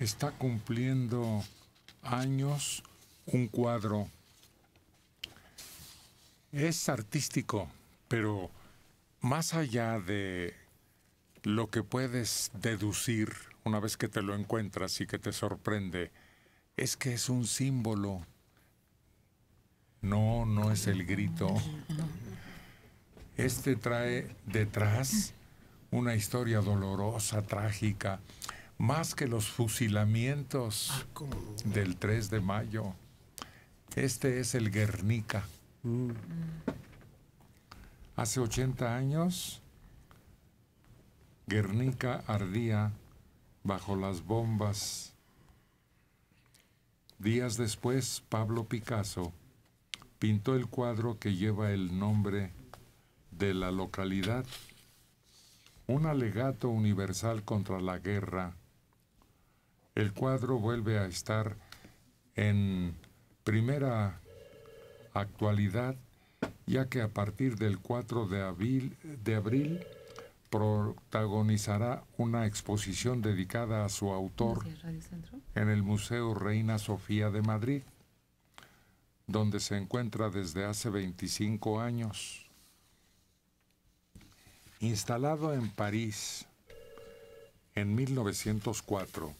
está cumpliendo años un cuadro. Es artístico, pero más allá de lo que puedes deducir una vez que te lo encuentras y que te sorprende, es que es un símbolo. No, no es el grito. Este trae detrás una historia dolorosa, trágica, más que los fusilamientos Ah, del 3 de mayo. Este es el Guernica. Mm. Hace 80 años, Guernica ardía bajo las bombas. Días después, Pablo Picasso pintó el cuadro que lleva el nombre de la localidad, un alegato universal contra la guerra. El cuadro vuelve a estar en primera actualidad, ya que a partir del 4 de abril, de abril protagonizará una exposición dedicada a su autor en el Museo Reina Sofía de Madrid, donde se encuentra desde hace 25 años. Instalado en París en 1904,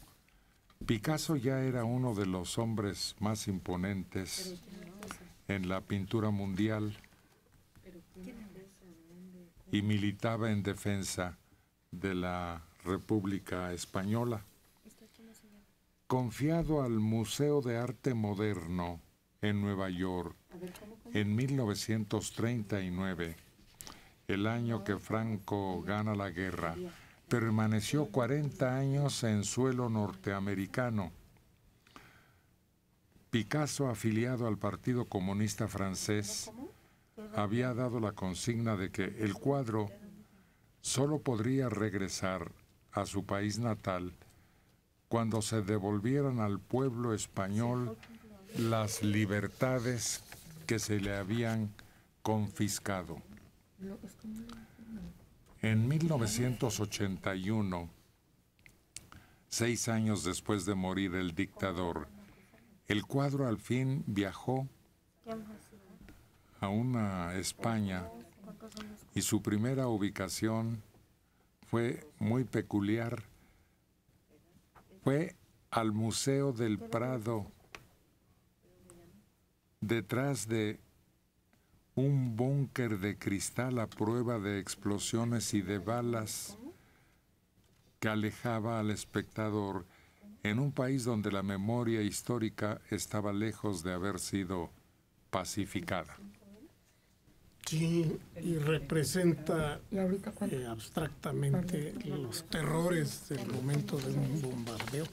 Picasso ya era uno de los hombres más imponentes en la pintura mundial y militaba en defensa de la República Española. Confiado al Museo de Arte Moderno en Nueva York en 1939, el año que Franco gana la guerra, permaneció 40 años en suelo norteamericano. Picasso, afiliado al Partido Comunista Francés, había dado la consigna de que el cuadro solo podría regresar a su país natal cuando se devolvieran al pueblo español las libertades que se le habían confiscado. En 1981, seis años después de morir el dictador, el cuadro al fin viajó a una España y su primera ubicación fue muy peculiar. Fue al Museo del Prado, detrás de un búnker de cristal a prueba de explosiones y de balas que alejaba al espectador en un país donde la memoria histórica estaba lejos de haber sido pacificada. Sí, y representa eh, abstractamente los terrores del momento de un bombardeo.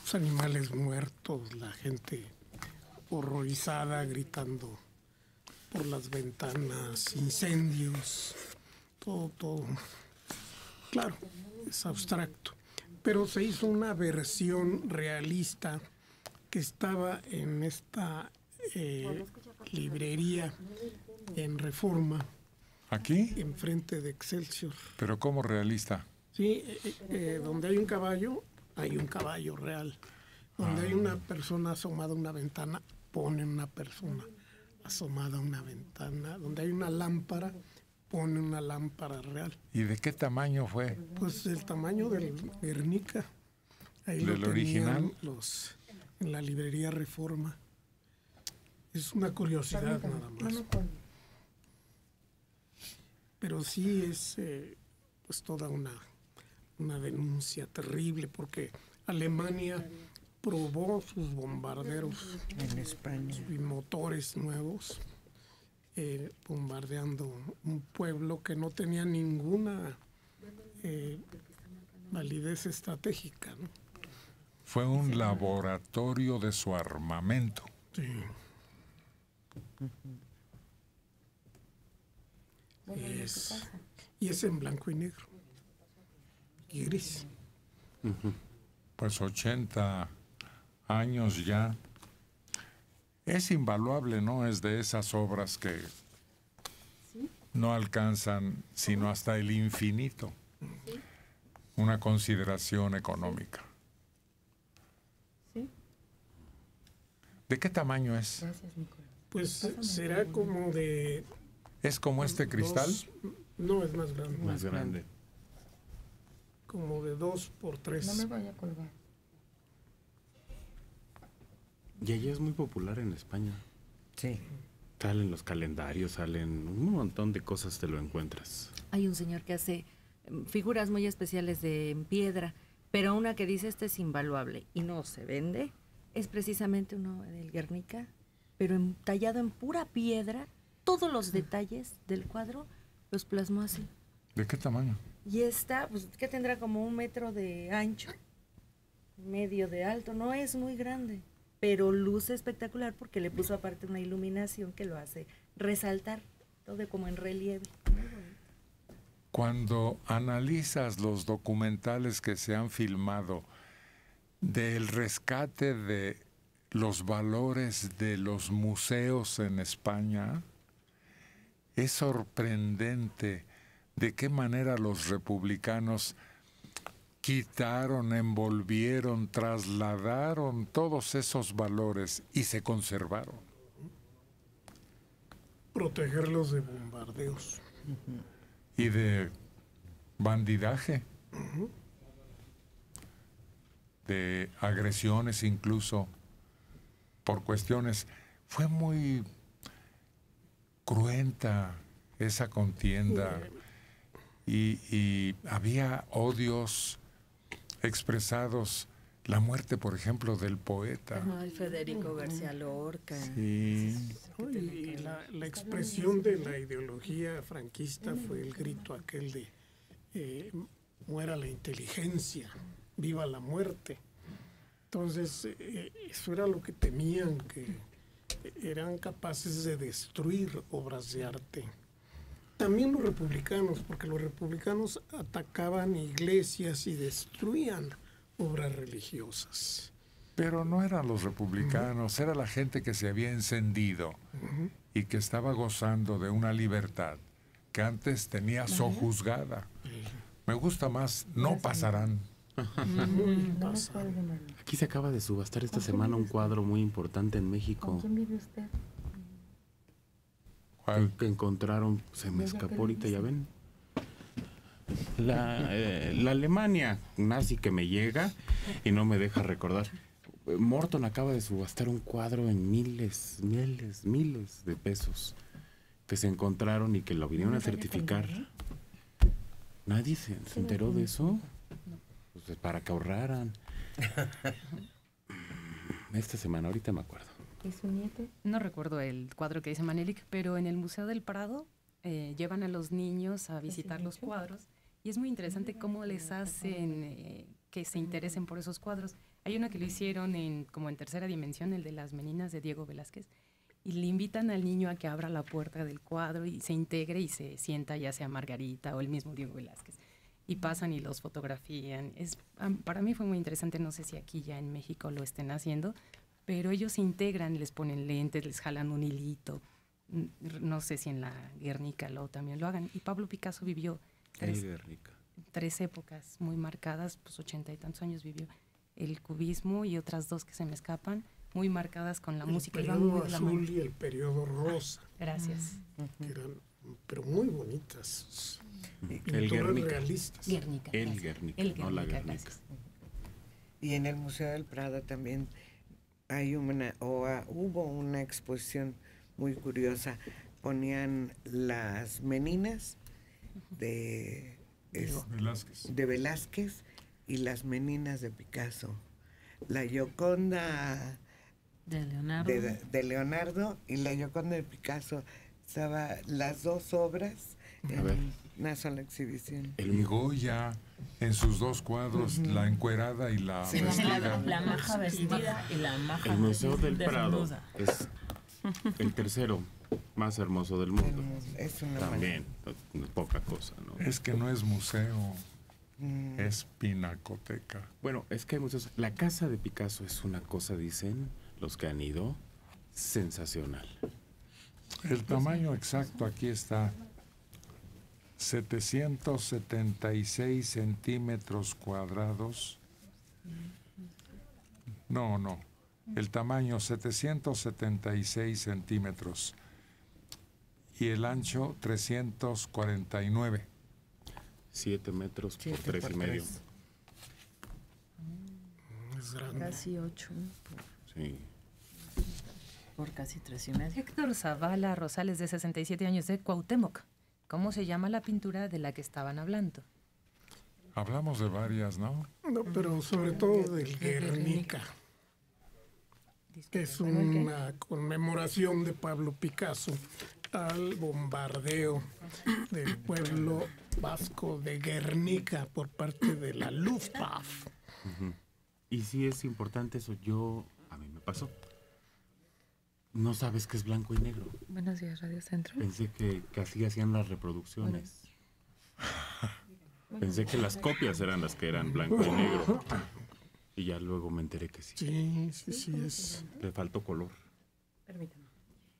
Los animales muertos, la gente horrorizada gritando por las ventanas, incendios, todo, todo. Claro, es abstracto. Pero se hizo una versión realista que estaba en esta eh, librería en Reforma, ¿Aquí? enfrente de Excelsior. Pero como realista. Sí, eh, eh, donde hay un caballo, hay un caballo real. Donde hay una persona asomada a una ventana, ponen una persona asomada a una ventana. Donde hay una lámpara, ponen una lámpara real. ¿Y de qué tamaño fue? Pues el tamaño del Guernica. Ahí lo ¿Del tenían original? Los, en la librería Reforma. Es una curiosidad nada más. Pero sí es eh, pues toda una, una denuncia terrible porque Alemania probó sus bombarderos En España. y motores nuevos eh, bombardeando un pueblo que no tenía ninguna eh, validez estratégica. ¿no? Fue un laboratorio de su armamento. Sí. Y es, y es en blanco y negro. Y gris. Pues 80 años ya. Es invaluable, ¿no? Es de esas obras que no alcanzan sino hasta el infinito una consideración económica. ¿De qué tamaño es? Pues será como de... ¿Es como este cristal? No, es más grande. Más, grande. Como de dos por tres. No me vaya a colgar. Y ella es muy popular en España. Sí. Salen los calendarios, salen un montón de cosas te lo encuentras. Hay un señor que hace em, figuras muy especiales de en piedra, pero una que dice este es invaluable y no se vende, es precisamente uno del Guernica, pero en- tallado en pura piedra, todos los detalles del cuadro los plasmó así. ¿De qué tamaño? Y esta, pues, que tendrá como un metro de ancho, medio de alto, no es muy grande, pero luce espectacular porque le puso aparte una iluminación que lo hace resaltar, todo como en relieve. Cuando analizas los documentales que se han filmado del rescate de los valores de los museos en España, es sorprendente de qué manera los republicanos quitaron, envolvieron, trasladaron todos esos valores y se conservaron. Protegerlos de bombardeos. y de bandidaje, de agresiones incluso por cuestiones. Fue muy cruenta esa contienda y, y había odios expresados. La muerte, por ejemplo, del poeta. Ay, Federico García Lorca. Sí. ¿no? Y la, la expresión de la ideología franquista fue el grito aquel de eh, muera la inteligencia, viva la muerte. Entonces, eh, eso era lo que temían, que eran capaces de destruir obras de arte. También los republicanos, porque los republicanos atacaban iglesias y destruían obras religiosas. Pero no eran los republicanos, era la gente que se había encendido y que estaba gozando de una libertad que antes tenía sojuzgada. Me gusta más, no pasarán. Aquí se acaba de subastar esta semana un cuadro muy importante en México ¿Con quién vive usted? ¿Cuál? que encontraron, se me ¿Ella qué escapó ahorita, ya ven. La, eh, la Alemania nazi que me llega y no me deja recordar. Eh, Morton acaba de subastar un cuadro en miles, miles, miles de pesos que se encontraron y que lo vinieron a certificar. ¿Nadie se, se enteró de eso? Pues para que ahorraran. Esta semana, ahorita me acuerdo. ¿Y su nieto? No recuerdo el cuadro que dice Manelik, pero en el Museo del Prado eh, llevan a los niños a visitar los cuadros y es muy interesante cómo les hacen eh, que se interesen por esos cuadros. Hay uno que lo hicieron en, como en tercera dimensión, el de las meninas de Diego Velázquez, y le invitan al niño a que abra la puerta del cuadro y se integre y se sienta ya sea Margarita o el mismo Diego Velázquez. Y pasan y los fotografían. Es, para mí fue muy interesante, no sé si aquí ya en México lo estén haciendo, pero ellos se integran, les ponen lentes, les jalan un hilito. No sé si en la Guernica lo también lo hagan. Y Pablo Picasso vivió tres, tres épocas muy marcadas, pues ochenta y tantos años vivió. El cubismo y otras dos que se me escapan, muy marcadas con la el música. y muy periodo la azul y el periodo rosa, Gracias. que eran pero muy bonitas. El Guernica. realistas. Guernica. El. Guernica, El no la Guernica, Guernica. gracias. Y en el Museo del Prado también hay una, o ah, hubo una exposición muy curiosa. Ponían las meninas de, es- Velázquez. de Velázquez y las meninas de Picasso. La Gioconda De Leonardo. de, de Leonardo y la Gioconda de Picasso. Estaba las dos obras A ver. Una sola exhibición. El Goya, en sus dos cuadros, la encuerada y la Sí. La, vestida. la maja vestida y la maja El Museo del Prado desnuda. es el tercero más hermoso del mundo. Es una También, no es poca cosa, ¿no? Es que no es museo, Mm. es pinacoteca. Bueno, es que hay muchos. La casa de Picasso es una cosa, dicen los que han ido, sensacional. El tamaño exacto aquí está 776 centímetros cuadrados. No, no, El tamaño 776 centímetros y el ancho 349. 7 metros por Siete 3 y por medio. tres. Es grande. Casi ocho. Sí. Por casi tres y medio. Héctor Zavala Rosales, de 67 años, de Cuauhtémoc. ¿Cómo se llama la pintura de la que estaban hablando? Hablamos de varias, ¿no? No, pero sobre todo del Guernica, que es una conmemoración de Pablo Picasso al bombardeo del pueblo vasco de Guernica por parte de la Luftwaffe. Y sí es importante eso. Yo, a mí me pasó. No sabes que es blanco y negro. Buenos días, Radio Centro. Pensé que, que así hacían las reproducciones. Pensé que las copias eran las que eran blanco y negro. Y ya luego me enteré que sí. Sí, sí, sí, es. Le faltó color. Permítame.